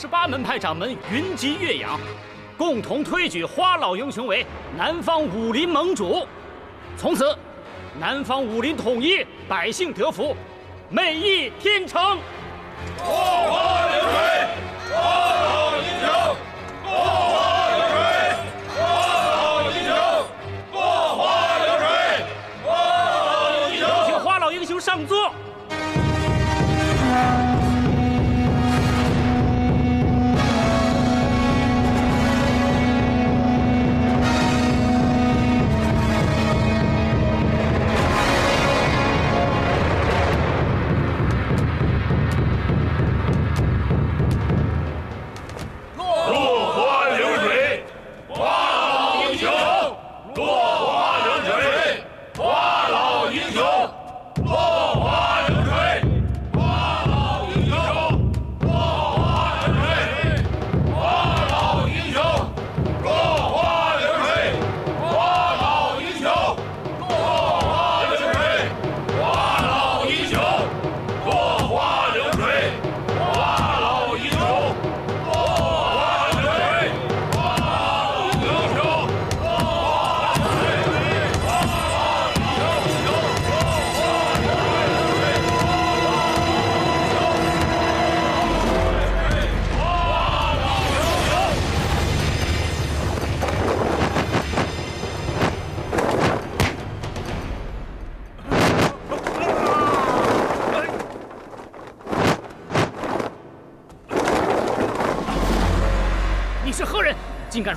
十八门派掌门云集岳阳，共同推举花老英雄为南方武林盟主。从此，南方武林统一，百姓得福，美意天成。落花流水，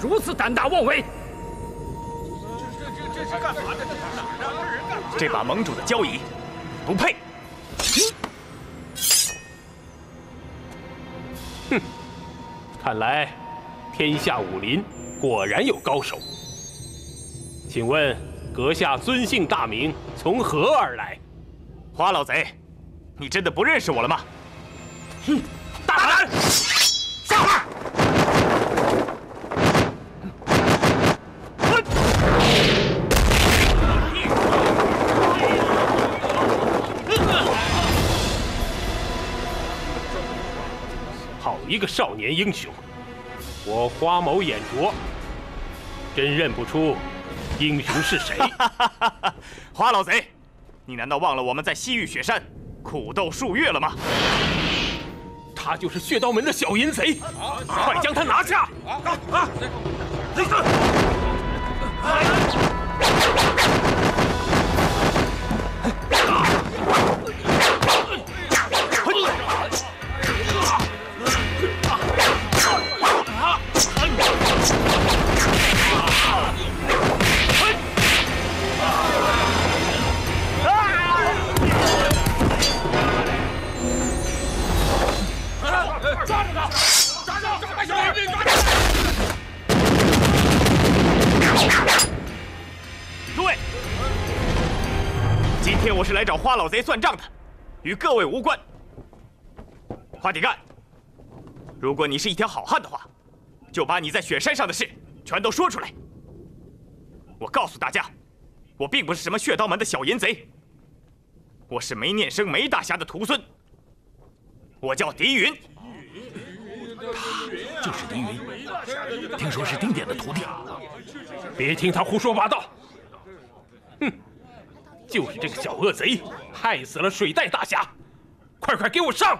如此胆大妄为！这这这是干嘛的？这把盟主的交椅，不配。哼看来天下武林果然有高手。请问阁下尊姓大名，从何而来？花老贼，你真的不认识我了吗？哼大胆！一个少年英雄！我花眸眼拙，真认不出英雄是谁。花老贼，你难道忘了我们在西域雪山苦斗数月了吗？他就是血刀门的小淫贼，快将他拿下！啊！雷抓住他！抓住！把小淫贼抓住！诸位，今天我是来找花老贼算账的，与各位无关。花底干，如果你是一条好汉的话，就把你在雪山上的事全都说出来。我告诉大家，我并不是什么血刀门的小淫贼，我是梅念生梅大侠的徒孙，我叫狄云。就是丁云，听说是丁典的徒弟。别听他胡说八道！哼，就是这个小恶贼，害死了水袋大侠！快快给我上！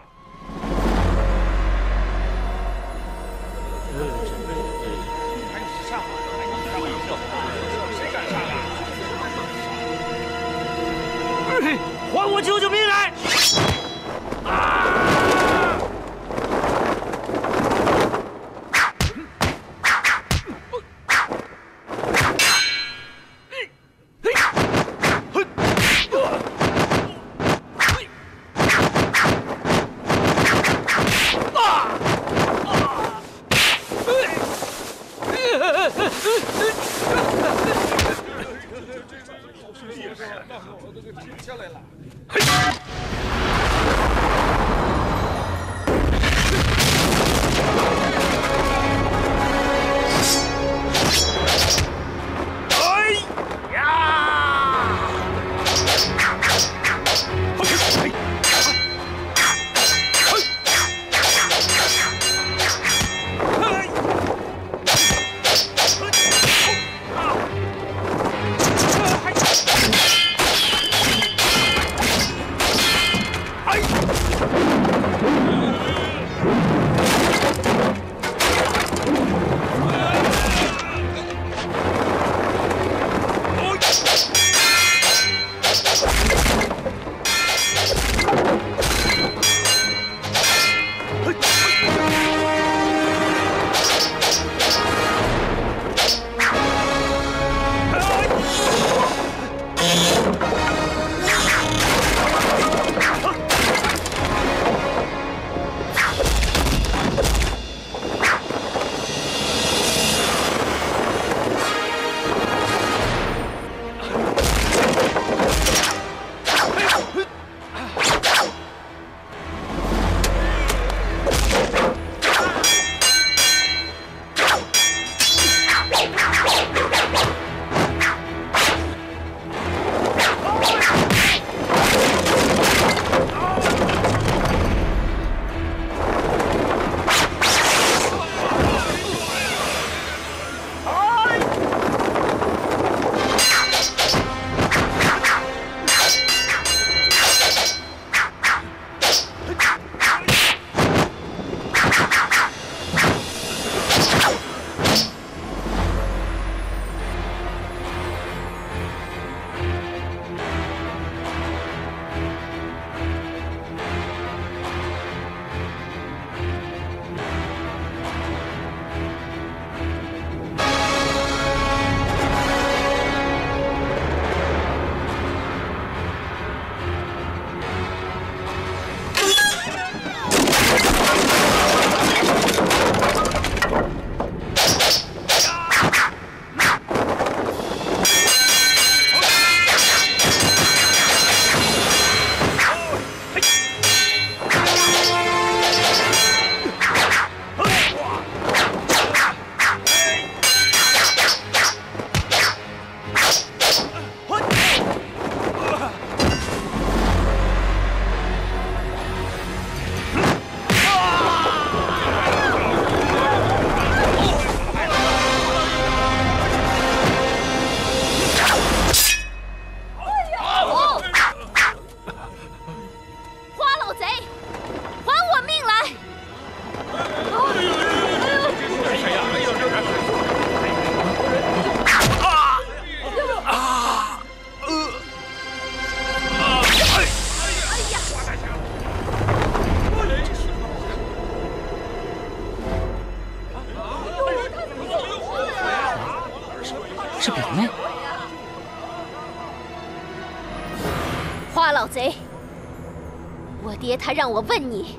他让我问你，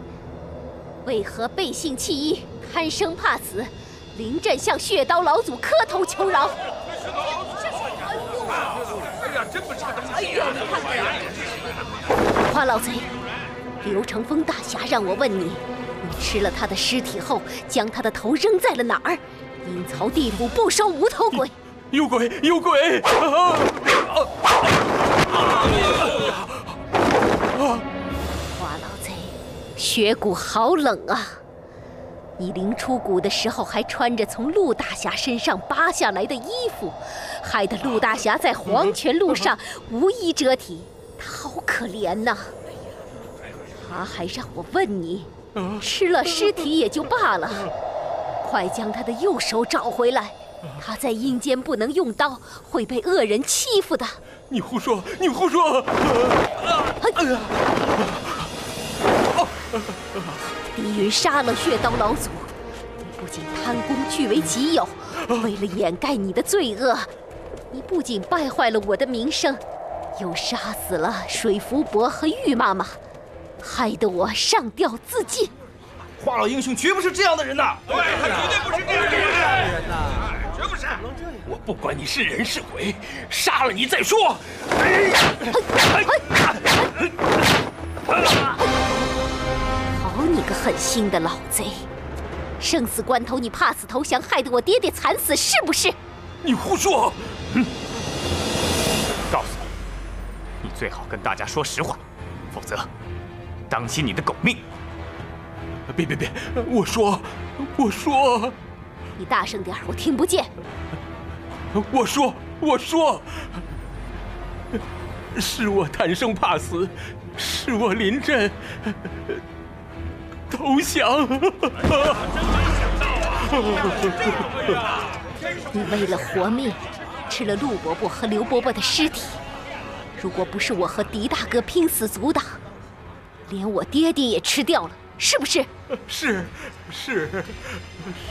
为何背信弃义、贪生怕死，临阵向血刀老祖磕头求饶？花老贼，刘成峰大侠让我问你，你吃了他的尸体后，将他的头扔在了哪儿？阴曹地府不收无头鬼。有鬼，有鬼！啊！花血骨好冷啊！你临出谷的时候还穿着从陆大侠身上扒下来的衣服，害得陆大侠在黄泉路上无衣遮体，他好可怜呐！他还让我问你，吃了尸体也就罢了，快将他的右手找回来，他在阴间不能用刀，会被恶人欺负的。你胡说，你胡说！狄云杀了血刀老祖，你不仅贪功据为己有，为了掩盖你的罪恶，你不仅败坏了我的名声，又杀死了水福伯和玉妈妈，害得我上吊自尽。花老英雄绝不是这样的人呐！对，他绝对不是这样的人呐！绝不是。我不管你是人是鬼，杀了你再说！好你个狠心的老贼！生死关头你怕死投降，害得我爹爹惨死，是不是？你胡说！告诉你，你最好跟大家说实话，否则当心你的狗命。别别别！我说，我说，你大声点，我听不见。我说，我说，是我贪生怕死，是我临阵投降。你为了活命，吃了陆伯伯和刘伯伯的尸体。如果不是我和狄大哥拼死阻挡，连我爹爹也吃掉了，是不是？是，是，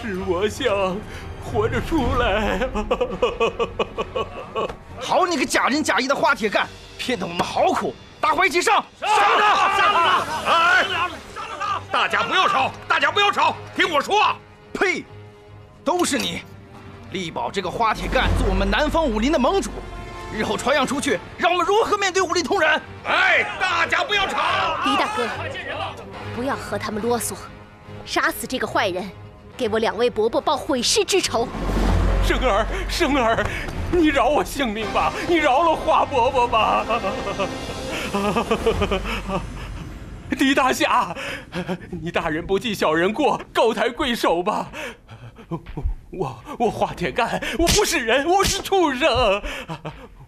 是我想活着出来。好你个假仁假义的花铁干，骗得我们好苦！大伙一起上！杀了他！杀他！哎，杀了他！大家不要吵，大家不要吵，听我说。呸！都是你，力保这个花铁干做我们南方武林的盟主，日后传扬出去，让我们如何面对武林同仁？哎，大家不要吵！狄大哥，不要和他们啰嗦，杀死这个坏人，给我两位伯伯报毁尸之仇。生儿，生儿，你饶我性命吧！你饶了花伯伯吧！狄大侠，你大人不计小人过，高抬贵手吧！我我花铁干，我不是人，我是畜生，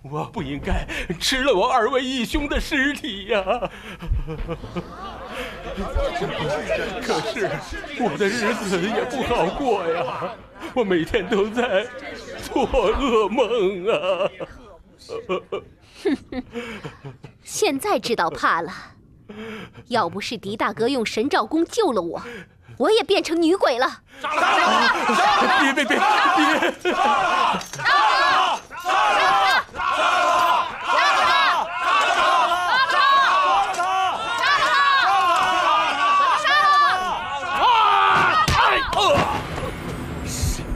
我不应该吃了我二位义兄的尸体呀！可是我的日子也不好过呀，我每天都在做噩梦啊！现在知道怕了，要不是狄大哥用神照功救了我，我也变成女鬼了。杀了他！别别别别！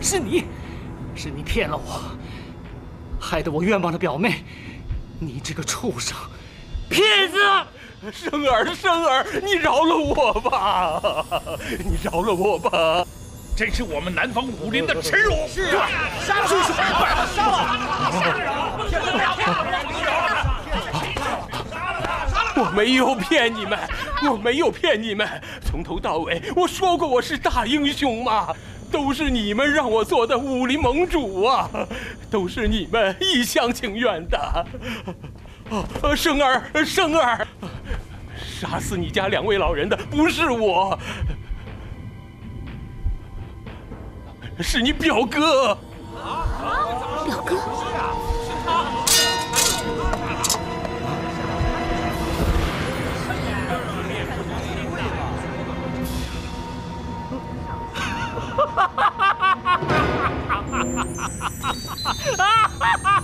是你，是你骗了我，害得我冤枉了表妹。你这个畜生，骗子！生儿，生儿，你饶了我吧！你饶了我吧！真是我们南方武林的耻辱！是啊，杀了就是杀了，杀了！我没有骗你们，我没有骗你们，从头到尾我说过我是大英雄嘛？都是你们让我做的武林盟主啊，都是你们一厢情愿的。啊，生儿，生儿，杀死你家两位老人的不是我，是你表哥。表哥，哈哈哈哈哈！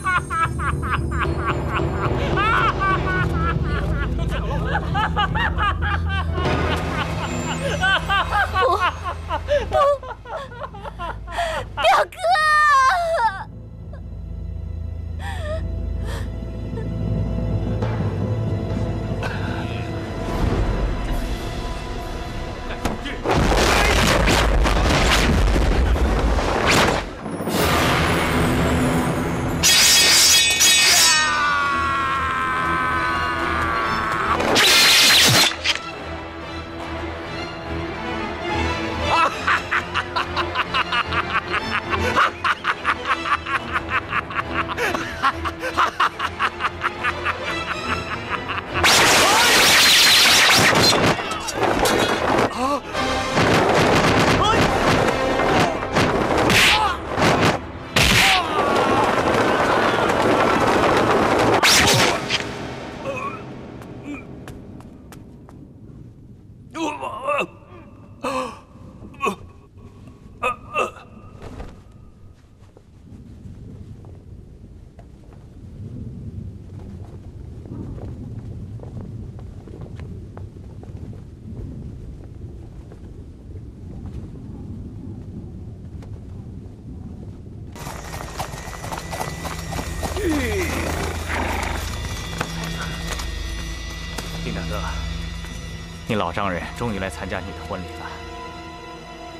商人终于来参加你的婚礼了。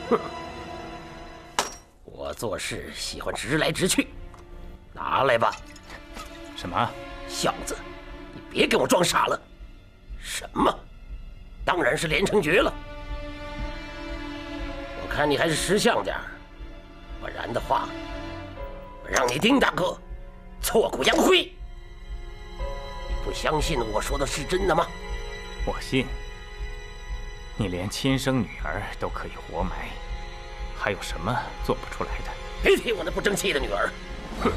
哼我做事喜欢直来直去。拿来吧。什么？小子你别给我装傻了。什么？当然是连城诀了。我看你还是识相点不然的话我让你丁大哥挫骨扬灰。你不相信我说的是真的吗？我信。你连亲生女儿都可以活埋，还有什么做不出来的？别提我那不争气的女儿，哼，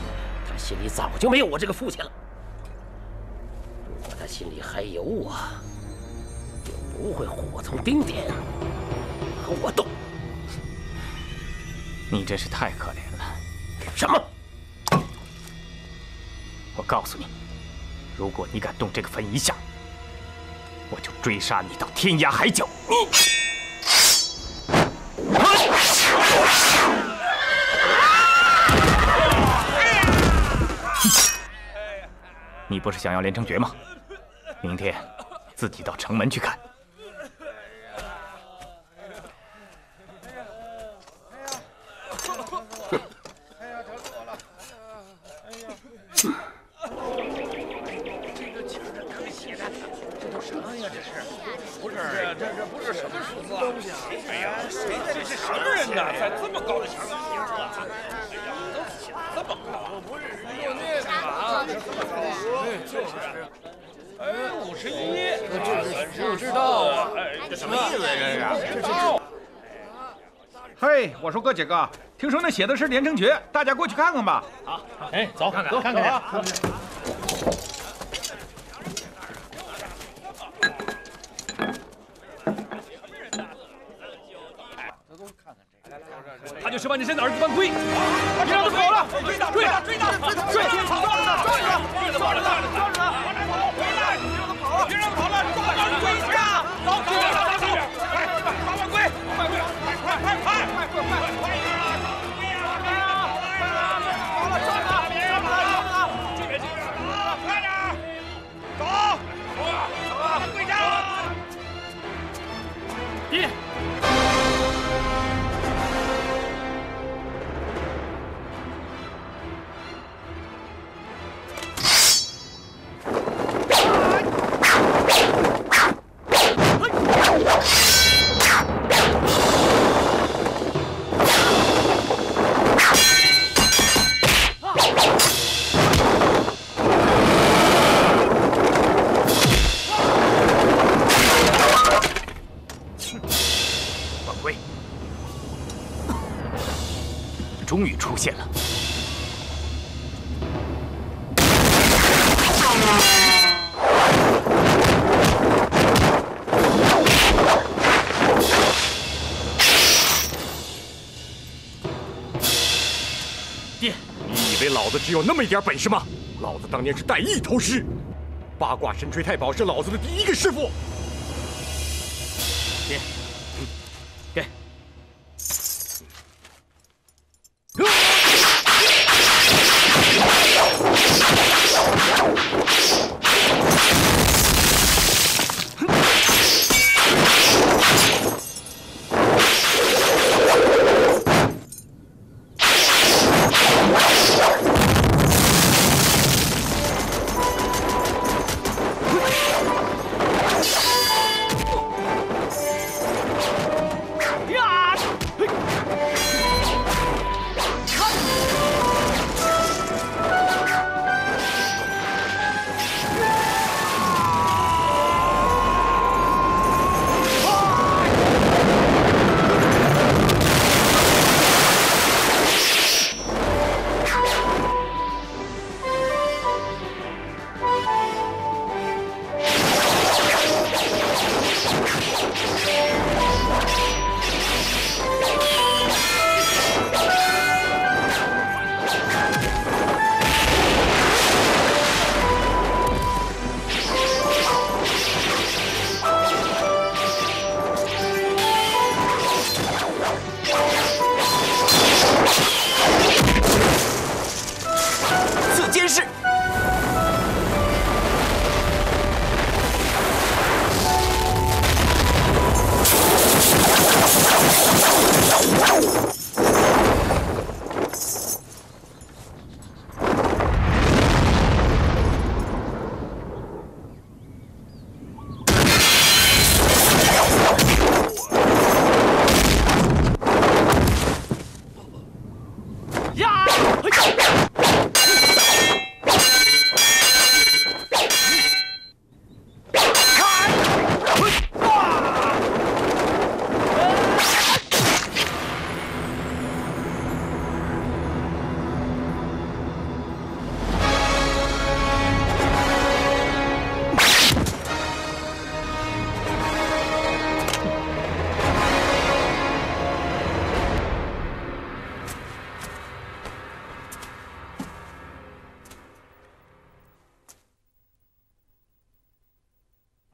她心里早就没有我这个父亲了。如果她心里还有我，就不会火从冰点和我斗。你真是太可怜了。什么？我告诉你，如果你敢动这个坟一下！我就追杀你到天涯海角。你。你不是想要连城诀吗？明天自己到城门去看。哎呀这是什么人呐在这么高的墙上写字啊哎呀都写这么高我不认识你念念啊就是哎五十一这这不知道啊这什么意思呀这是嘿我说哥几个听说那写的是连城诀大家过去看看吧。好哎走看看走看看。啊就把你现在儿子犯规，别让他跑了。追他，追他，追他，追他。只有那么一点本事吗？老子当年是带一头师八卦神锤太保是老子的第一个师傅。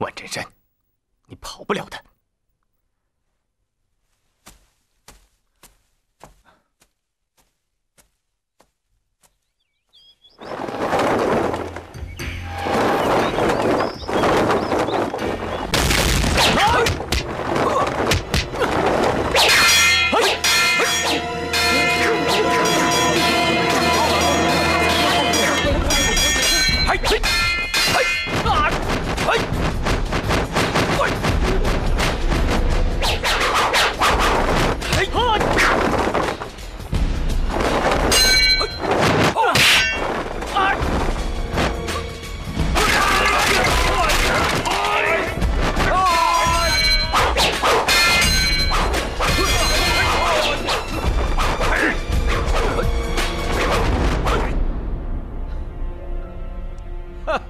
万真山，你跑不了的。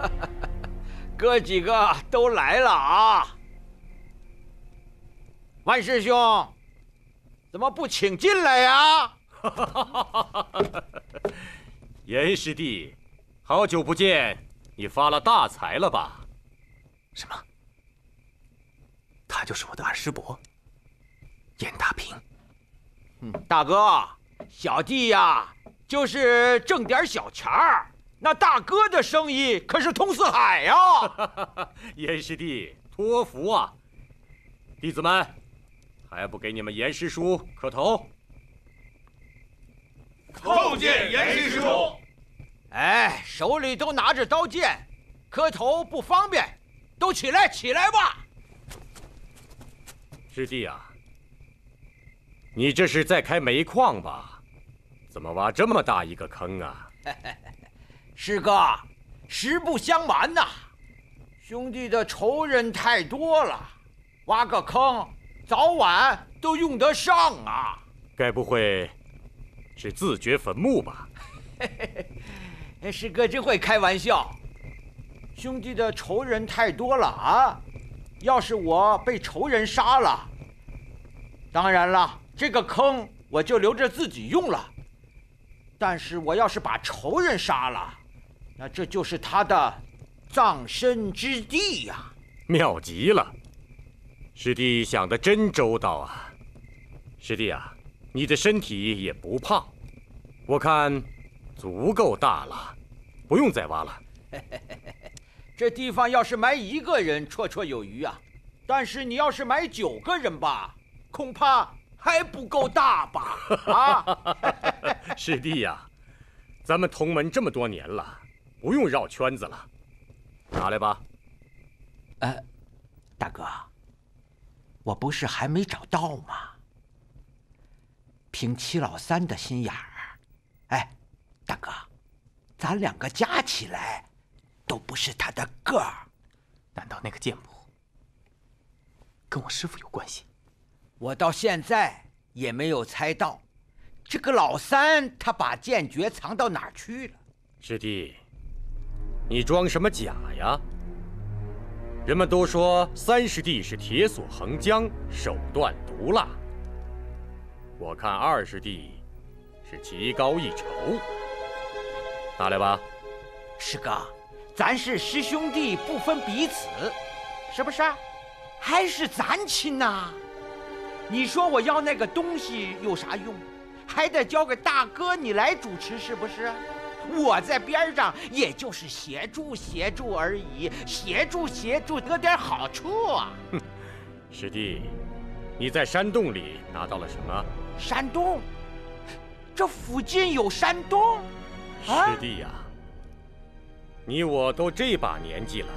哥几个都来了啊！万师兄，怎么不请进来呀？严师弟，好久不见，你发了大财了吧？什么？他就是我的二师伯，严大平。嗯，大哥，小弟呀，就是挣点小钱儿。那大哥的生意可是通四海呀！严师弟托福啊！弟子们，还不给你们严师叔磕头？叩见严师叔！哎，手里都拿着刀剑，磕头不方便，都起来，起来吧！师弟啊，你这是在开煤矿吧？怎么挖这么大一个坑啊？师哥，实不相瞒呐，兄弟的仇人太多了，挖个坑，早晚都用得上啊。该不会是自掘坟墓吧？师哥真会开玩笑。兄弟的仇人太多了啊，要是我被仇人杀了，当然了，这个坑我就留着自己用了。但是我要是把仇人杀了，那这就是他的葬身之地呀！妙极了，师弟想的真周到啊！师弟啊，你的身体也不胖，我看足够大了，不用再挖了。这地方要是埋一个人绰绰有余啊，但是你要是埋九个人吧，恐怕还不够大吧？啊 师弟呀，咱们同门这么多年了。不用绕圈子了，拿来吧。呃，大哥，我不是还没找到吗？凭七老三的心眼儿，哎，大哥，咱两个加起来都不是他的个儿。难道那个剑谱跟我师傅有关系？我到现在也没有猜到，这个老三他把剑诀藏到哪儿去了？师弟。你装什么假呀？人们都说三师弟是铁锁横江，手段毒辣。我看二师弟是棋高一筹。拿来吧，师哥，咱是师兄弟，不分彼此，是不是？还是咱亲呐？你说我要那个东西有啥用？还得交给大哥你来主持，是不是？我在边上，也就是协助协助而已，协助协助得点好处啊！哼，师弟，你在山洞里拿到了什么？山洞？这附近有山洞？师弟呀，你我都这把年纪了，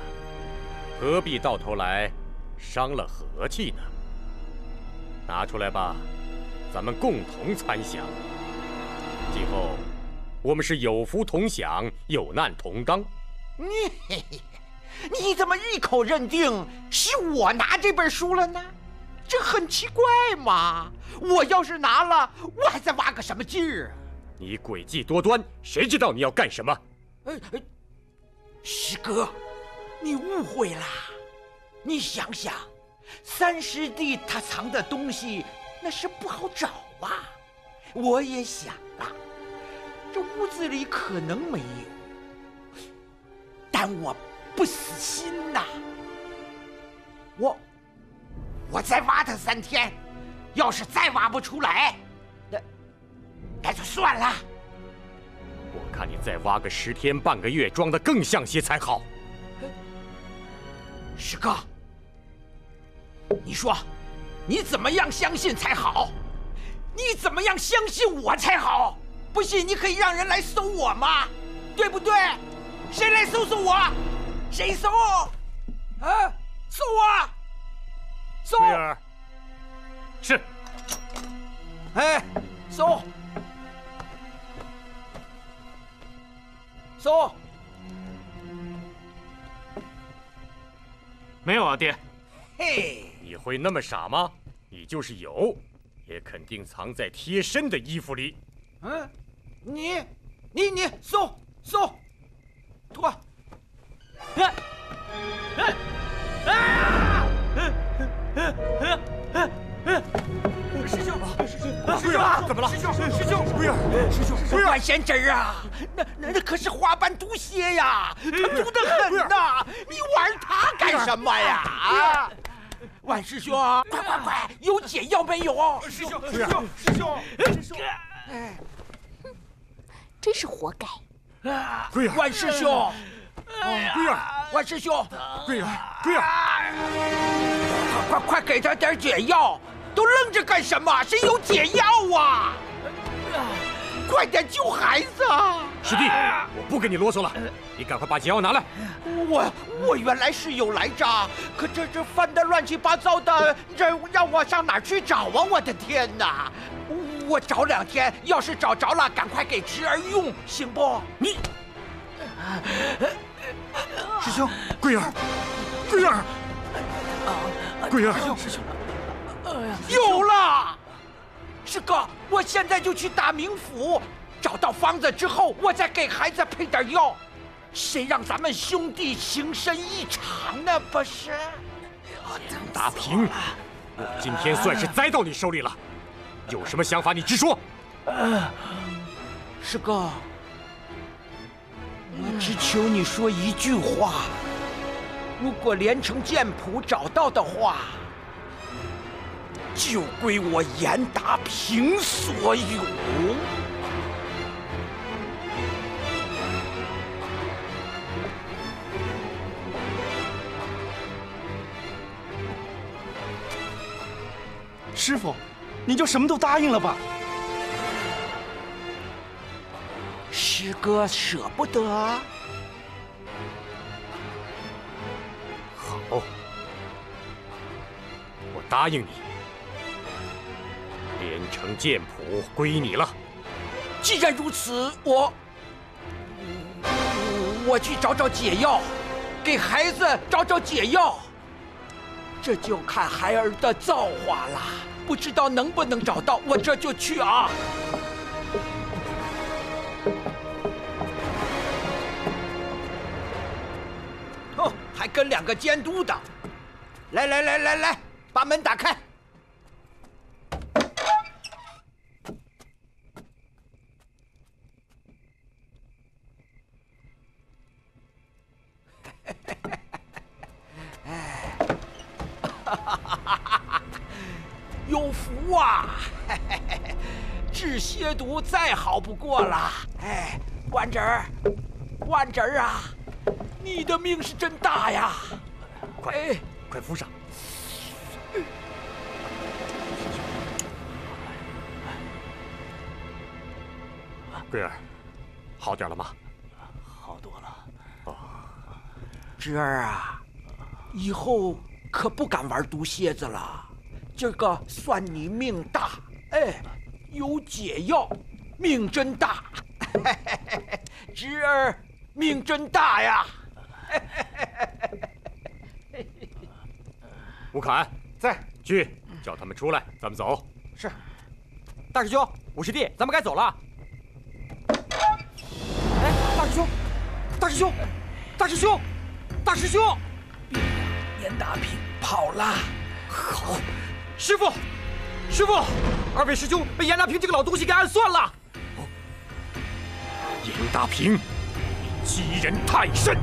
何必到头来伤了和气呢？拿出来吧，咱们共同参详。今后。我们是有福同享，有难同当。你 你怎么一口认定是我拿这本书了呢？这很奇怪嘛！我要是拿了，我还在挖个什么劲儿啊？你诡计多端，谁知道你要干什么？哎哎，师哥，你误会了。你想想，三师弟他藏的东西那是不好找啊。我也想了。这屋子里可能没有，但我不死心呐！我我再挖他三天，要是再挖不出来，那那就算了。我看你再挖个十天半个月，装得更像些才好。师哥，你说你怎么样相信才好？你怎么样相信我才好？不信你可以让人来搜我吗？对不对？谁来搜搜我？谁搜？啊，搜我！搜！是。哎，搜！搜！没有啊，爹。嘿，你会那么傻吗？你就是有，也肯定藏在贴身的衣服里。嗯，你，你你搜搜，脱！哎，哎，啊！师兄，师兄，师兄，怎么了？师兄，师兄，不要，师兄，是万仙针啊！那那那可是花斑毒蝎呀，它毒得很呐！你玩它干什么呀？啊！万师兄，快快快，有解药没有？师兄，师兄，师兄，师兄，哎，真是活该！啊桂儿万师兄，桂儿，万师兄，桂儿，桂儿，快快快给他点解药！都愣着干什么？谁有解药啊？快点救孩子！啊！师弟，我不跟你啰嗦了，你赶快把解药拿来。我我原来是有来着，可这这翻的乱七八糟的，这让我上哪儿去找啊？我的天哪！我找两天，要是找着了，赶快给侄儿用，行不？你，师兄，桂儿，桂儿，桂儿，师兄，有了，师哥，我现在就去大名府，找到方子之后，我再给孩子配点药。谁让咱们兄弟情深意长呢？不是？大平，我今天算是栽到你手里了，有什么想法你直说。师哥，我只求你说一句话：如果连城剑谱找到的话，就归我严达平所有。师傅，你就什么都答应了吧。师哥舍不得。好，我答应你，连城剑谱归你了。既然如此，我我去找找解药，给孩子找找解药。这就看孩儿的造化了，不知道能不能找到，我这就去啊。哦，还跟两个监督的。来来来来来，把门打开。治蝎毒再好不过了。哎，万侄儿，万侄儿啊，你的命是真大呀！快，快敷上。桂儿，好点了吗？好多了。哦，侄儿啊，以后可不敢玩毒蝎子了。今这个算你命大，哎，有解药，命真大。侄儿命真大呀！吴侃在，去叫他们出来，咱们走。是，大师兄，五师弟，咱们该走了。哎，大师兄，大师兄，大师兄，大师兄，严大平跑了。好，师傅，师傅，二位师兄被严大平这个老东西给暗算了。严大平，你欺人太甚！呀！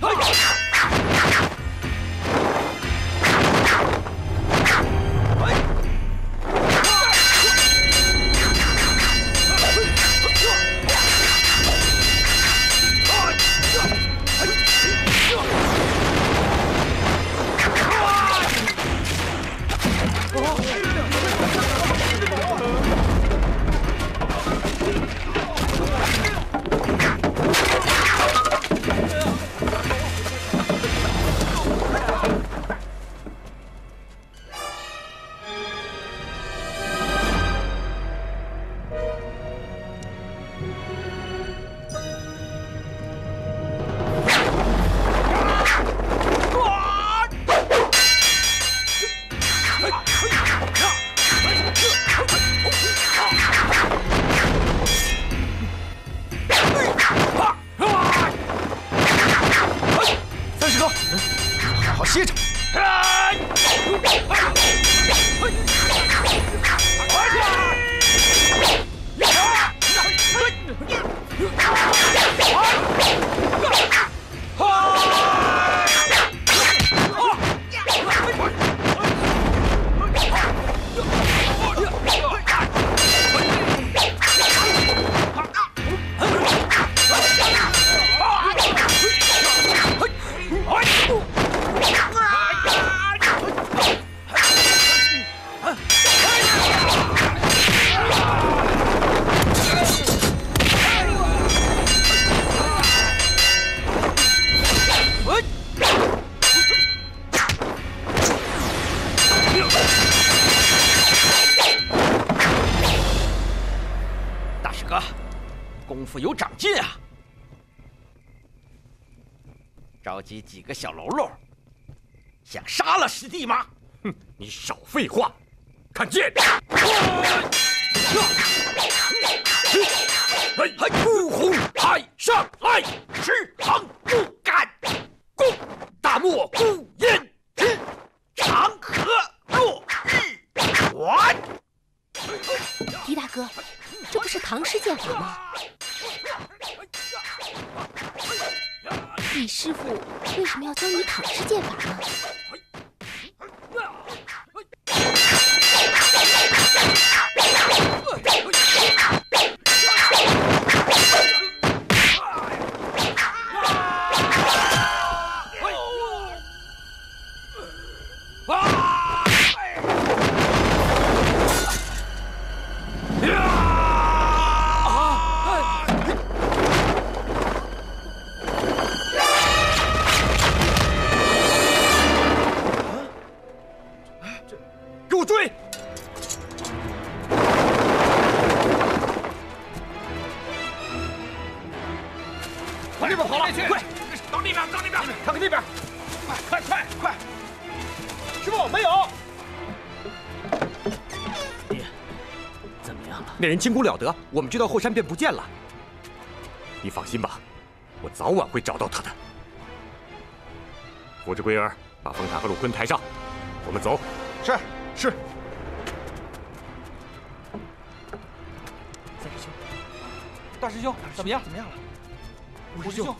三你几个小喽啰，想杀了师弟吗？哼，你少废话，看剑！孤鸿海上来，赤行不敢攻大漠孤烟直长河落日圆。狄大哥，这不是唐诗剑法吗？你师傅为什么要教你躺式剑法呢？人轻功了得，我们追到后山便不见了。你放心吧，我早晚会找到他的。扶着龟儿，把风塔和鲁坤抬上，我们走。是是。大师兄怎么样？怎么样了？五师兄，